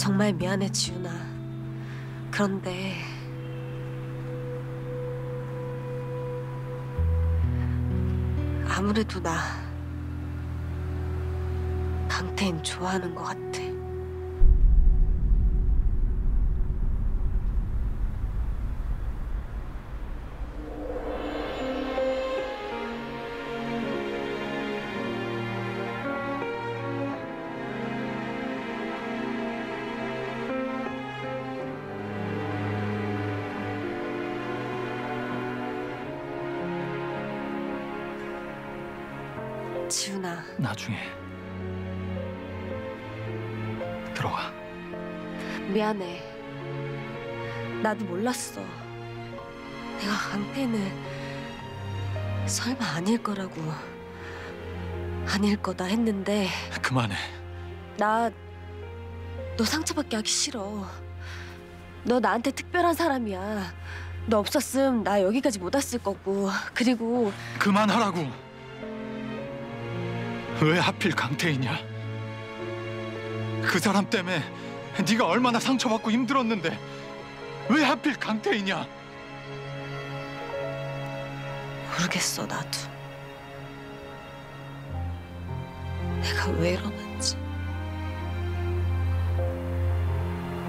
정말 미안해 지훈아. 그런데 아무래도 나 강태인 좋아하는 것 같아. 지훈아, 나중에 들어가. 미안해. 나도 몰랐어. 내가 강태인을 설마 아닐 거라고 아닐 거다 했는데 그만해. 나 너 상처받게 하기 싫어. 너 나한테 특별한 사람이야. 너 없었음 나 여기까지 못 왔을 거고 그리고 그만하라고. 왜 하필 강태이냐? 그 사람 때문에 네가 얼마나 상처받고 힘들었는데 왜 하필 강태이냐? 모르겠어 나도. 내가 왜 이러는지.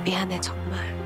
미안해 정말.